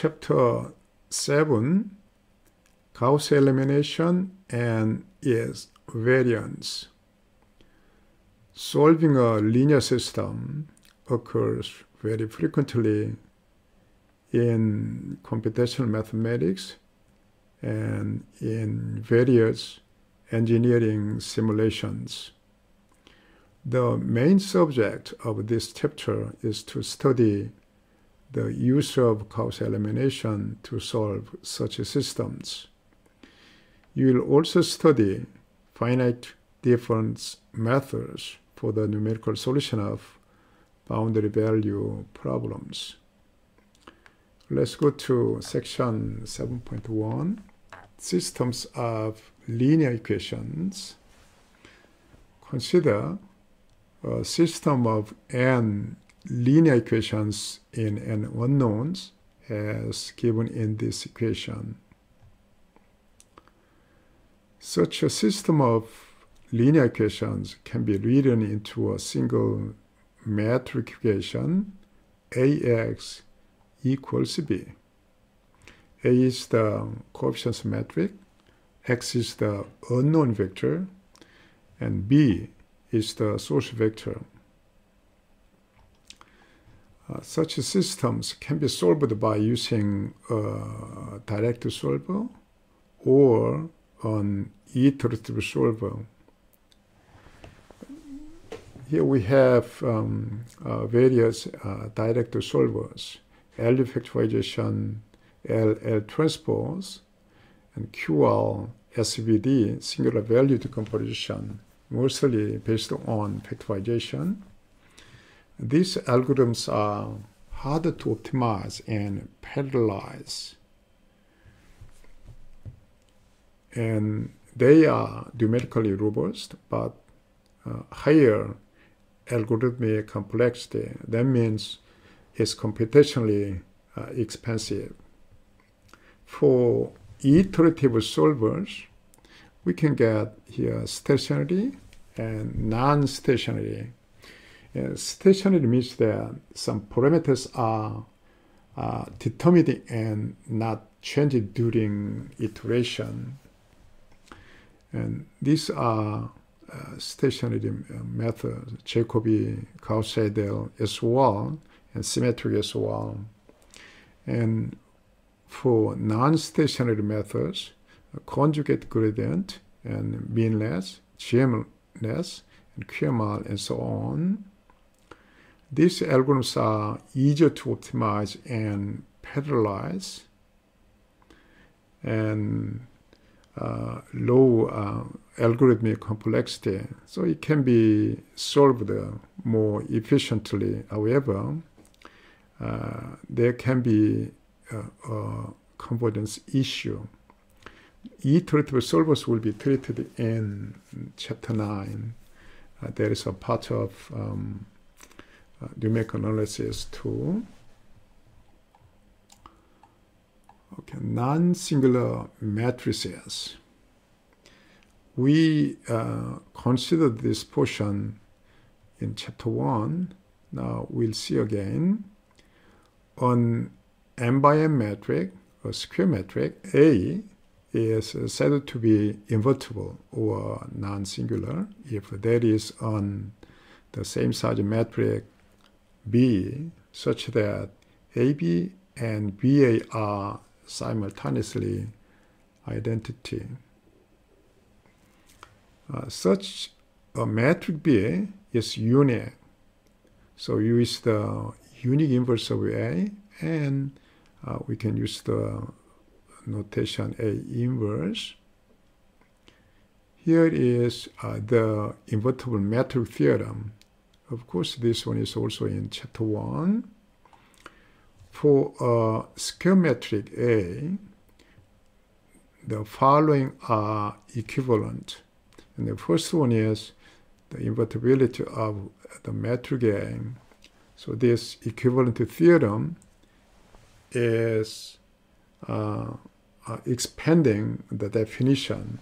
chapter 7 Gauss elimination and its variants. Solving a linear system occurs very frequently in computational mathematics and in various engineering simulations. The main subject of this chapter is to study the use of Gauss elimination to solve such systems. You will also study finite difference methods for the numerical solution of boundary value problems. Let's go to section 7.1, systems of linear equations. Consider a system of n linear equations in n unknowns as given in this equation. Such a system of linear equations can be written into a single matrix equation ax equals b. A is the coefficient matrix, x is the unknown vector, and b is the source vector. Uh, such systems can be solved by using a direct solver or an iterative solver. Here we have um, uh, various uh, direct solvers, LU factorization, LL transpose, and QL SVD, singular value decomposition, mostly based on factorization. These algorithms are harder to optimize and parallelize. And they are numerically robust, but uh, higher algorithmic complexity. That means it's computationally uh, expensive. For iterative solvers, we can get here stationary and non-stationary stationary means that some parameters are uh, determined and not changed during iteration. And these are uh, stationary uh, methods, Jacobi, Gauss-Seidel as well, and symmetric as well. And for non-stationary methods, conjugate gradient and MINRES, GMRES, and QMR, and so on, these algorithms are easier to optimize and parallelize and uh, low uh, algorithmic complexity. So it can be solved more efficiently. However, uh, there can be a, a convergence issue. Iterative solvers will be treated in chapter 9. Uh, there is a part of um, uh, numerical analysis tool. Okay, non-singular matrices. We uh, considered this portion in chapter 1. Now we'll see again. On m by m matrix, a square matrix, A is said to be invertible or non-singular if that is on the same size matrix B such that AB and BA are simultaneously identity. Uh, such a matrix B is unique. So U is the unique inverse of A, and uh, we can use the notation A inverse. Here is uh, the invertible matrix theorem of course, this one is also in chapter 1. For a square matrix A, the following are equivalent. And the first one is the invertibility of the matrix A. So this equivalent theorem is uh, uh, expanding the definition.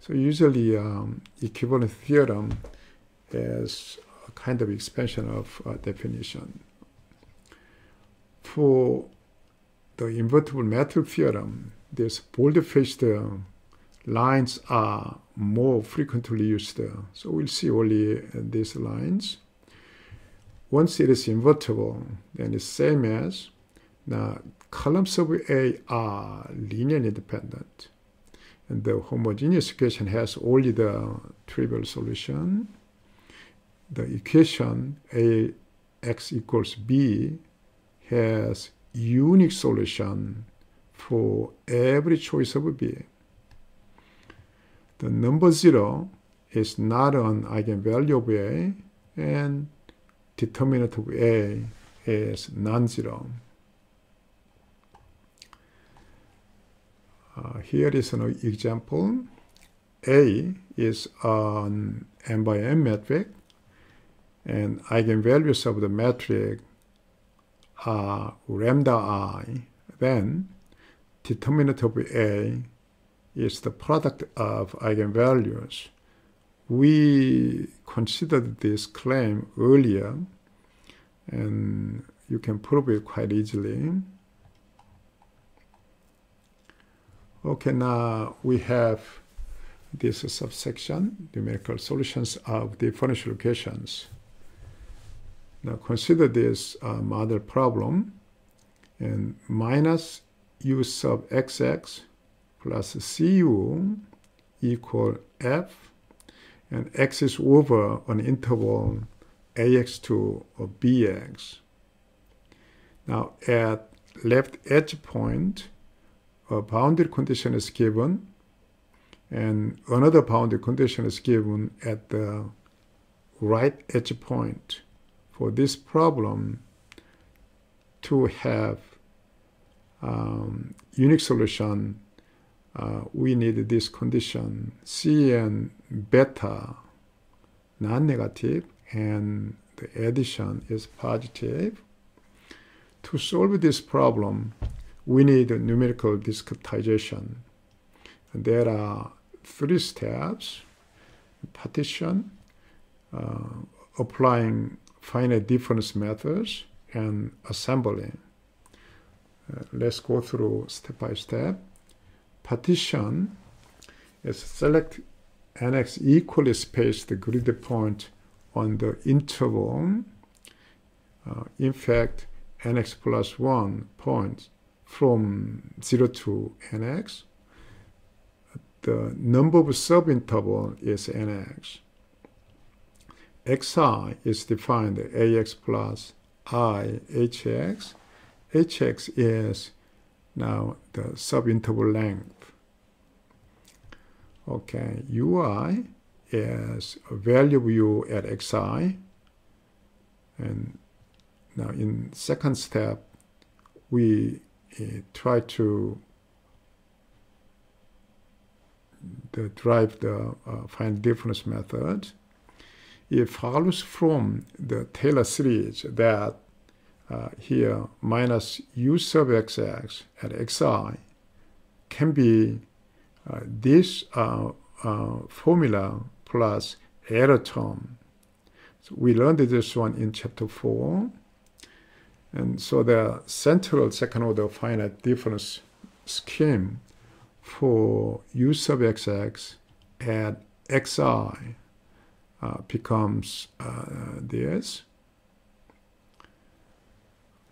So usually um, equivalent theorem is kind of expansion of uh, definition. For the invertible matrix theorem, these bold-faced uh, lines are more frequently used. So we'll see only these lines. Once it is invertible, then it's same as the columns of A are linearly independent. And the homogeneous equation has only the trivial solution. The equation Ax equals B has unique solution for every choice of B. The number 0 is not an eigenvalue of A and determinant of A is non-zero. Uh, here is an example. A is an m by n matrix and eigenvalues of the matrix are lambda i. Then determinant of A is the product of eigenvalues. We considered this claim earlier and you can prove it quite easily. Okay, now we have this subsection, numerical solutions of differential equations. Now consider this uh, model problem and minus u sub xx plus cu equal f and x is over an interval ax to bx. Now at left edge point, a boundary condition is given and another boundary condition is given at the right edge point. For this problem to have um, unique solution, uh, we need this condition Cn beta non-negative and the addition is positive. To solve this problem, we need numerical discretization. There are three steps. Partition, uh, applying finite difference methods, and assembly. Uh, let's go through step by step. Partition is select nx equally spaced the grid point on the interval. Uh, in fact, nx plus 1 points from 0 to nx. The number of subinterval is nx. Xi is defined as ax plus i hx hx is now the subinterval length. Okay, ui is a value u at xi. And now in second step, we uh, try to the derive the uh, finite difference method. It follows from the Taylor series that uh, here minus u sub xx at xi can be uh, this uh, uh, formula plus error term. So we learned this one in chapter 4. And so the central second order finite difference scheme for u sub xx at xi uh, becomes uh, this.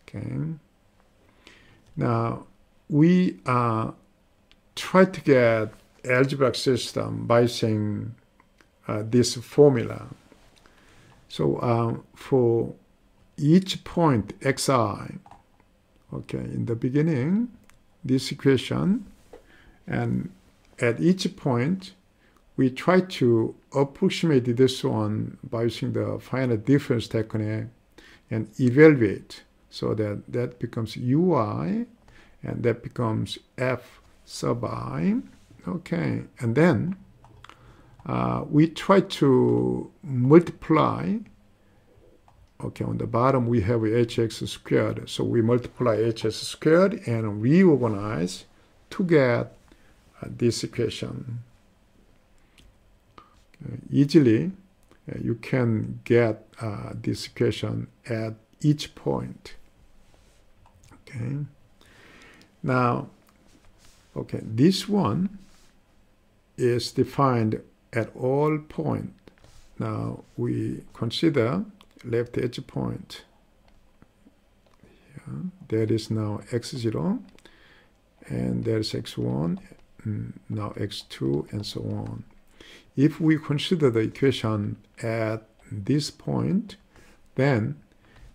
Okay. Now, we uh, try to get algebraic system by saying uh, this formula. So um, for each point xi, okay, in the beginning, this equation, and at each point, we try to approximate this one by using the finite difference technique and evaluate. So that that becomes ui and that becomes f sub i. Okay, and then uh, we try to multiply okay on the bottom we have hx squared. So we multiply hx squared and reorganize to get uh, this equation easily uh, you can get uh, this equation at each point okay Now, okay, this one is defined at all point. Now we consider left edge point. Yeah, that is now x0 and there's x1 mm, now x2 and so on. If we consider the equation at this point, then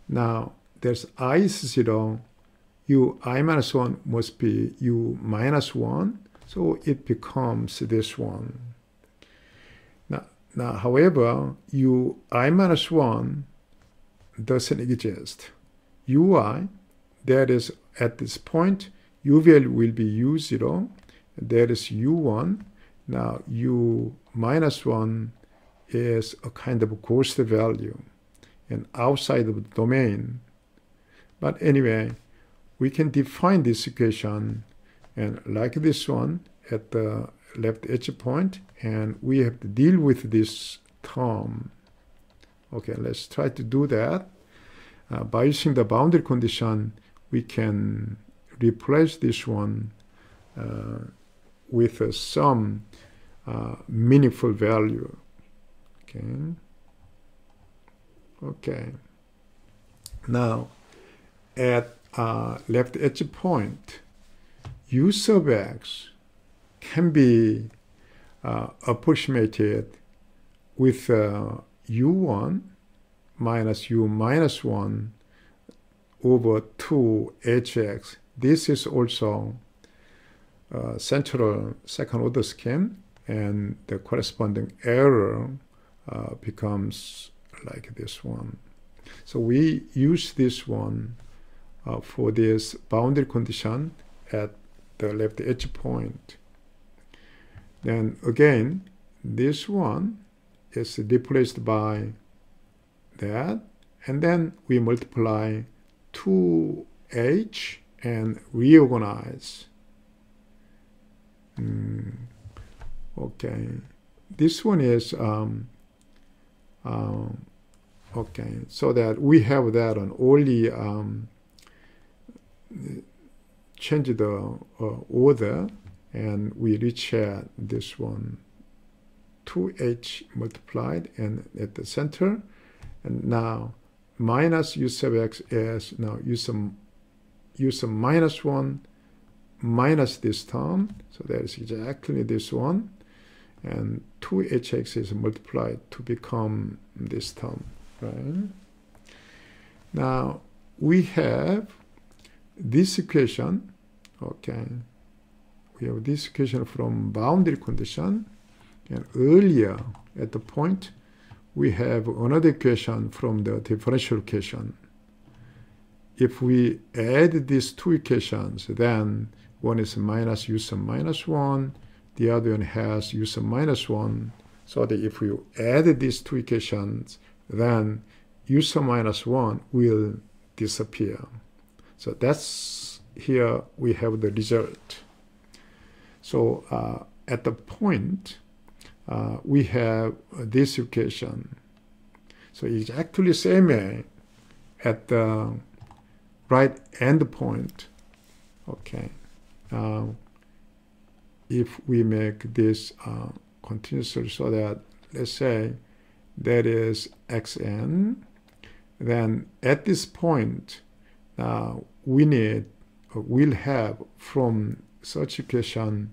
now there's i is 0, u i minus 1 must be u minus 1, so it becomes this one. Now, now however, u i minus 1 doesn't exist. ui, that is at this point, u value will be u0, that is u1. Now u minus 1 is a kind of ghost value and outside of the domain. But anyway, we can define this equation and like this one at the left edge point and we have to deal with this term. Okay, let's try to do that. Uh, by using the boundary condition, we can replace this one uh, with uh, some uh, meaningful value. Okay. Okay. Now, at uh, left edge point, u sub x can be uh, approximated with uh, u1 minus u minus 1 over 2 hx. This is also uh, central second order scheme and the corresponding error uh, becomes like this one. So we use this one uh, for this boundary condition at the left edge point. Then again, this one is replaced by that, and then we multiply 2h and reorganize. Mm, okay, this one is um, um, okay, so that we have that on only um, change the uh, order and we reach uh, this one. 2h multiplied and at the center. And now minus u sub x is now u sub, u sub minus 1 minus this term so that is exactly this one and 2hx is multiplied to become this term right? Now we have this equation okay? We have this equation from boundary condition and earlier at the point we have another equation from the differential equation. If we add these two equations then one is minus u sub minus 1 the other one has u sub minus 1 so that if we add these two equations then u sub minus 1 will disappear so that's here we have the result. So uh, at the point, uh, we have this equation. So it's actually same at the right end point. Okay. Now, if we make this uh, continuous so that, let's say, that is xn, then at this point, uh, we need, uh, will have from such equation,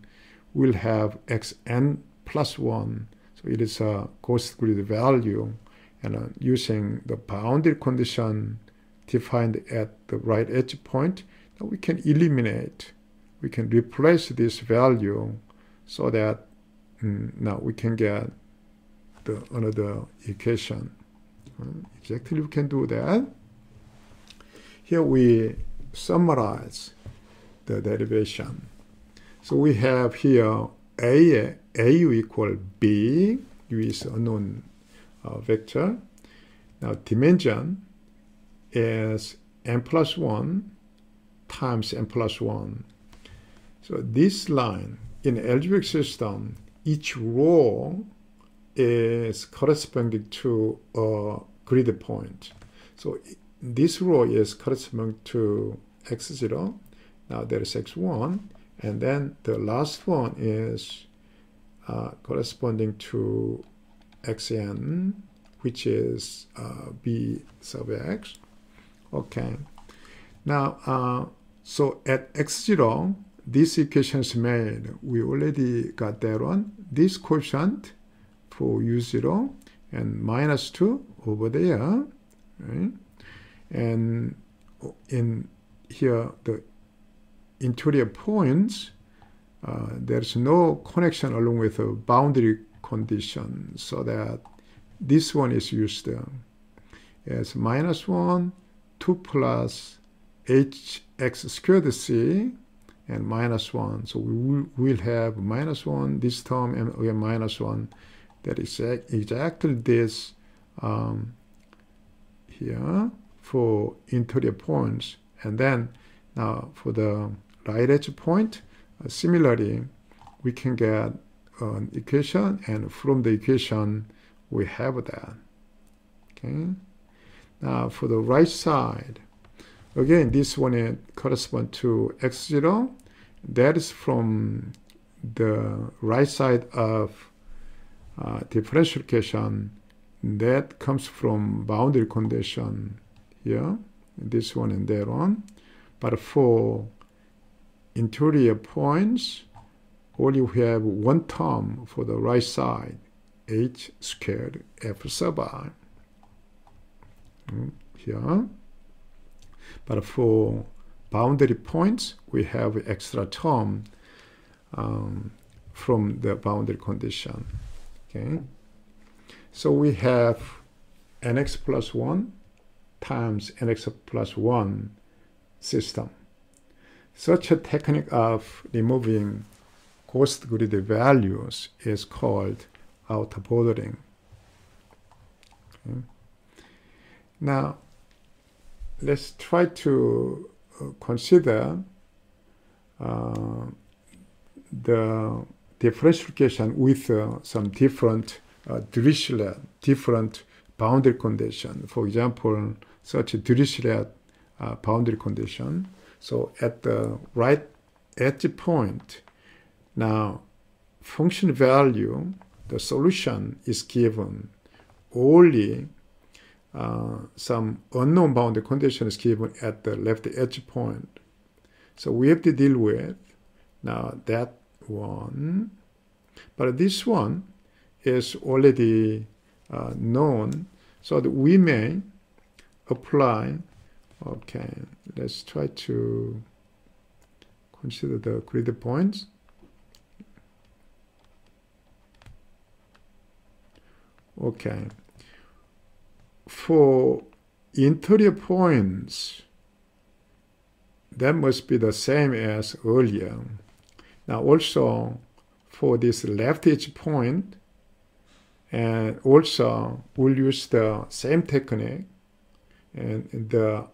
will have xn plus 1. So it is a ghost grid value. And uh, using the boundary condition defined at the right edge point, we can eliminate, we can replace this value so that mm, now we can get the another equation. Uh, exactly we can do that. Here we summarize the derivation. So we have here a, au equal b, u is unknown uh, vector. Now dimension is n plus 1 times n plus 1. So this line in algebraic system, each row is corresponding to a grid point. So this row is corresponding to x0 Now there is x1, and then the last one is uh, corresponding to xn, which is uh, b sub x. Okay. Now, uh, so at x0, this equation is made. We already got that one. This quotient for u0 and minus 2 over there. Right? And in here, the interior points, uh, there's no connection along with a boundary condition so that this one is used as minus 1, 2 plus hx squared c and minus 1. So we will have minus 1 this term and again minus 1. That is exactly this um, here for interior points. And then now for the right edge point, uh, similarly, we can get an equation and from the equation we have that. Okay. Now for the right side, again this one corresponds to x0. That is from the right side of uh, differential equation that comes from boundary condition here, this one and that one. But for interior points, only we have one term for the right side, h squared f sub i. Hmm, here. But for boundary points, we have extra term um, from the boundary condition. Okay. So we have nx plus 1 times nx plus 1 system. Such a technique of removing ghost grid values is called outer bordering. Okay. Now, let's try to uh, consider uh, the differentiation with uh, some different uh, Dirichlet, different boundary condition. For example, such a Dirichlet uh, boundary condition. So at the right edge point, now function value, the solution is given only uh, some unknown boundary condition is given at the left edge point. So we have to deal with now that one. But this one is already uh, known so that we may apply okay let's try to consider the grid points okay for interior points that must be the same as earlier now also for this left edge point and also we'll use the same technique and the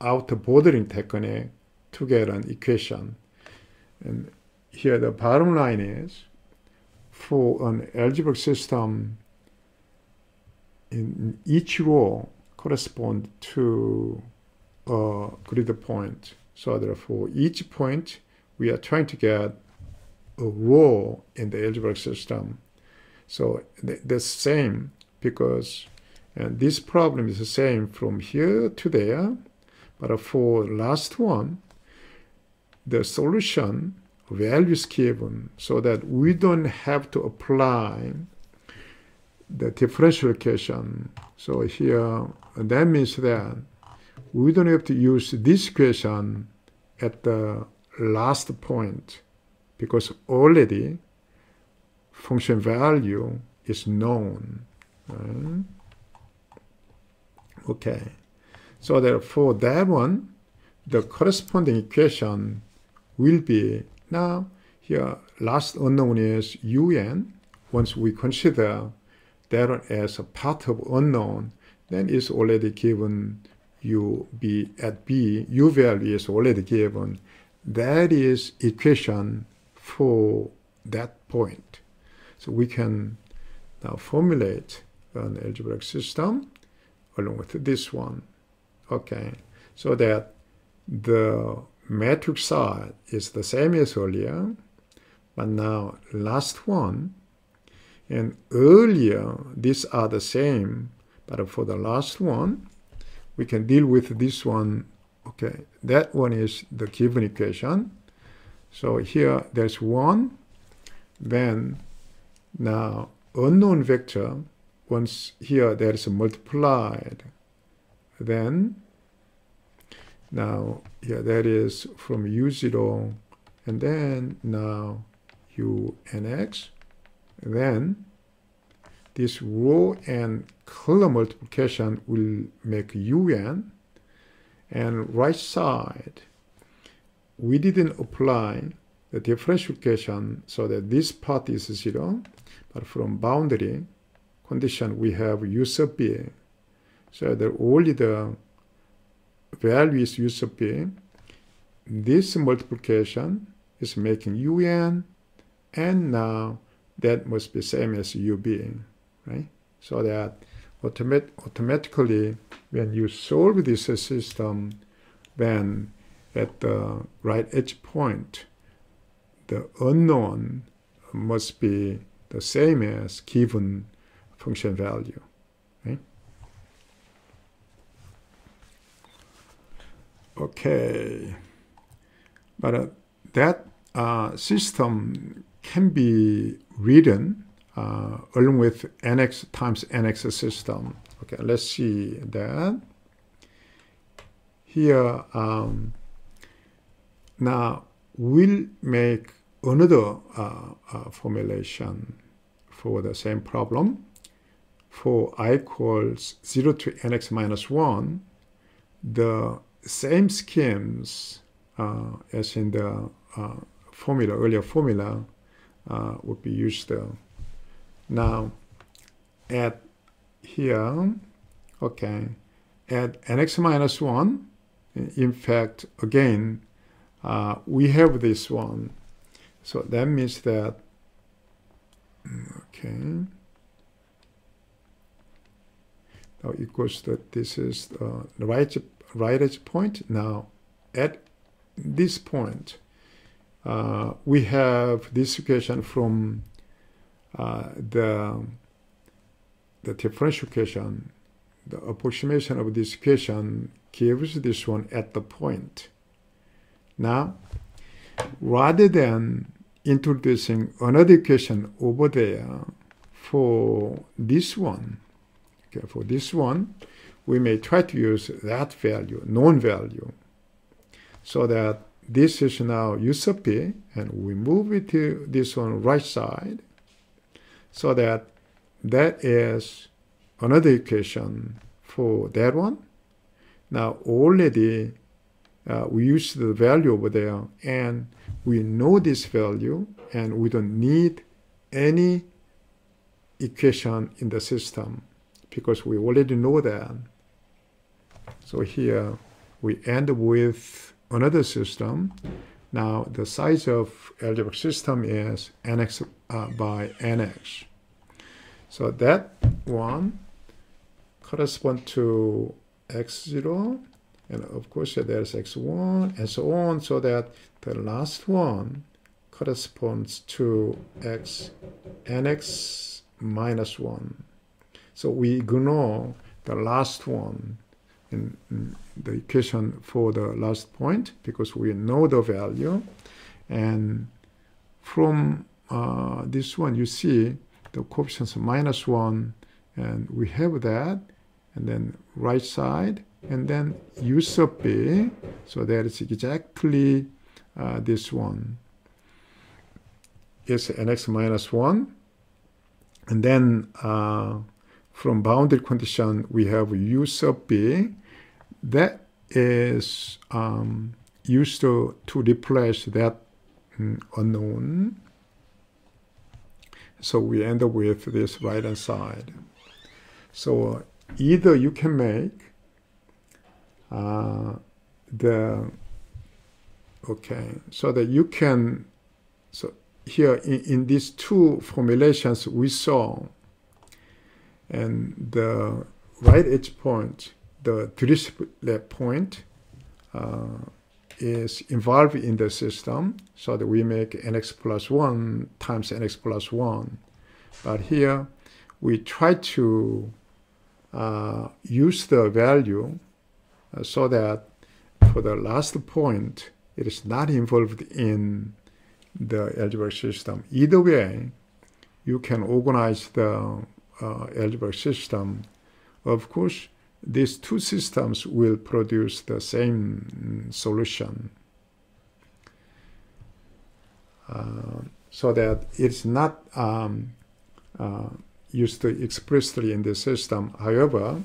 outer bordering technique to get an equation. And here the bottom line is for an algebraic system in each row correspond to a grid point. So therefore each point we are trying to get a row in the algebraic system so the, the same because and this problem is the same from here to there. But for the last one, the solution value is given so that we don't have to apply the differential equation. So here, that means that we don't have to use this equation at the last point because already function value is known. Right? Okay. So therefore that one, the corresponding equation will be now here last unknown is un. Once we consider that as a part of unknown, then it's already given u b at b, u value is already given. That is equation for that point. So we can now formulate an algebraic system along with this one. Okay, so that the matrix side is the same as earlier, but now last one and earlier these are the same, but for the last one, we can deal with this one. Okay, that one is the given equation. So here there's one, then now unknown vector, once here there is a multiplied, then now here that is from u0 and then now u and x, then this row and column multiplication will make un and right side we didn't apply the differentiation so that this part is 0 but from boundary condition we have u sub b so that only the value is u sub b this multiplication is making un and now that must be same as ub right so that automat automatically when you solve this system then at the right edge point the unknown must be the same as given function value. Right? Okay, but uh, that uh, system can be written uh, along with nx times nx system. Okay, let's see that. Here, um, now we'll make another uh, uh, formulation for the same problem. For i equals 0 to nx minus 1, the same schemes uh, as in the uh, formula, earlier formula, uh, would be used. now, at here, okay, at nx minus 1, in fact, again, uh, we have this one. So that means that, okay, now equals that this is the right, right edge point. Now, at this point, uh, we have this equation from uh, the, the differential equation. The approximation of this equation gives this one at the point. Now, rather than introducing another equation over there for this one, okay, for this one, we may try to use that value, known value, so that this is now u sub p, and we move it to this one right side, so that that is another equation for that one. Now already uh, we use the value over there and we know this value and we don't need any equation in the system because we already know that. So here we end with another system. Now the size of algebraic system is nx uh, by nx. So that one corresponds to x0 and of course, there's x1 and so on, so that the last one corresponds to x nx minus 1. So we ignore the last one in, the equation for the last point because we know the value. And from uh, this one, you see the coefficients minus 1, and we have that. And then right side, and then u sub b, so that is exactly uh, this one. Is nx minus 1. And then uh, from boundary condition, we have u sub b. That is um, used to, to replace that mm, unknown. So we end up with this right hand side. So either you can make uh, the okay so that you can so here in, in these two formulations we saw and the right edge point the Dirichlet point uh, is involved in the system so that we make nx plus 1 times nx plus 1. But here we try to uh, use the value uh, so that for the last point, it is not involved in the algebraic system. Either way, you can organize the uh, algebraic system. Of course, these two systems will produce the same solution. Uh, so that it's not um, uh, used explicitly in the system. However,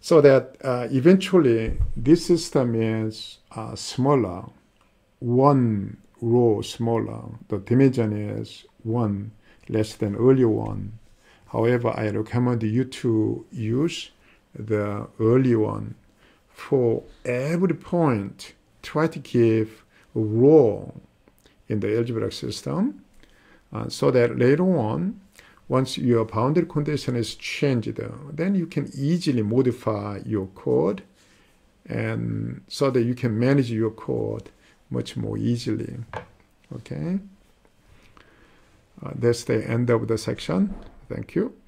so that uh, eventually this system is uh, smaller, one row smaller. The dimension is one less than earlier one. However, I recommend you to use the early one. For every point, try to give a row in the algebraic system uh, so that later on, once your boundary condition is changed, then you can easily modify your code and so that you can manage your code much more easily. Okay. Uh, that's the end of the section. Thank you.